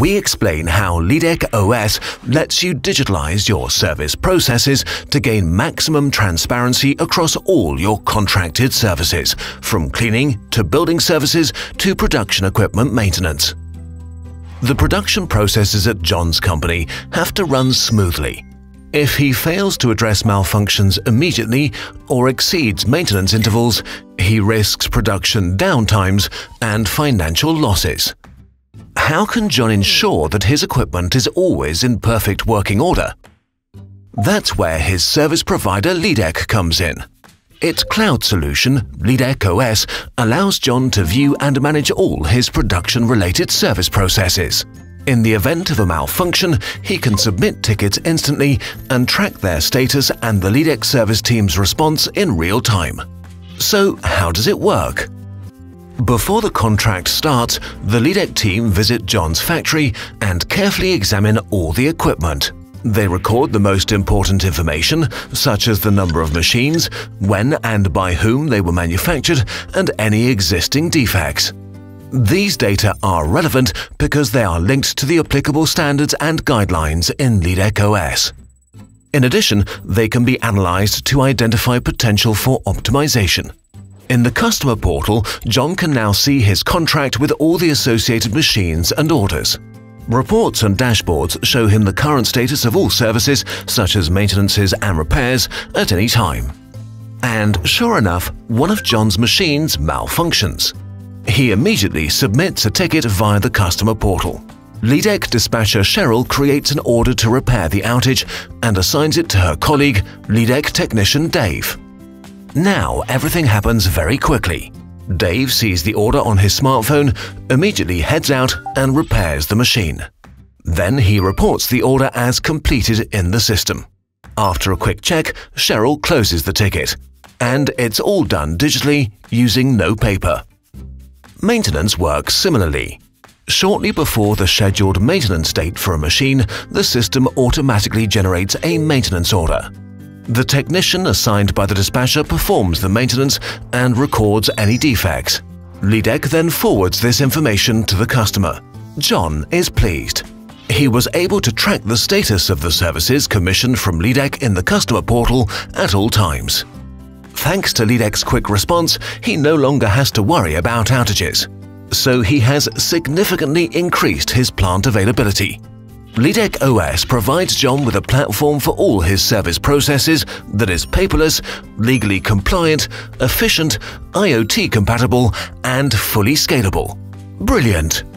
we explain how Leadec OS lets you digitalize your service processes to gain maximum transparency across all your contracted services, from cleaning to building services to production equipment maintenance. The production processes at John's company have to run smoothly. If he fails to address malfunctions immediately or exceeds maintenance intervals, he risks production downtimes and financial losses. How can John ensure that his equipment is always in perfect working order? That's where his service provider Leadec comes in. Its cloud solution, Leadec OS, allows John to view and manage all his production-related service processes. In the event of a malfunction, he can submit tickets instantly and track their status and the Leadec service team's response in real time. So how does it work? Before the contract starts, the Leadec team visit John's factory and carefully examine all the equipment. They record the most important information, such as the number of machines, when and by whom they were manufactured, and any existing defects. These data are relevant because they are linked to the applicable standards and guidelines in Leadec OS. In addition, they can be analyzed to identify potential for optimization. In the customer portal, John can now see his contract with all the associated machines and orders. Reports and dashboards show him the current status of all services, such as maintenances and repairs, at any time. And sure enough, one of John's machines malfunctions. He immediately submits a ticket via the customer portal. Leadec dispatcher Cheryl creates an order to repair the outage and assigns it to her colleague, Leadec technician Dave. Now everything happens very quickly. Dave sees the order on his smartphone, immediately heads out and repairs the machine. Then he reports the order as completed in the system. After a quick check, Cheryl closes the ticket. And it's all done digitally using no paper. Maintenance works similarly. Shortly before the scheduled maintenance date for a machine, the system automatically generates a maintenance order. The technician assigned by the dispatcher performs the maintenance and records any defects. Leadec then forwards this information to the customer. John is pleased. He was able to track the status of the services commissioned from Leadec in the customer portal at all times. Thanks to Leadec's quick response, he no longer has to worry about outages. So he has significantly increased his plant availability. Leadec OS provides John with a platform for all his service processes that is paperless, legally compliant, efficient, IoT compatible, and fully scalable. Brilliant!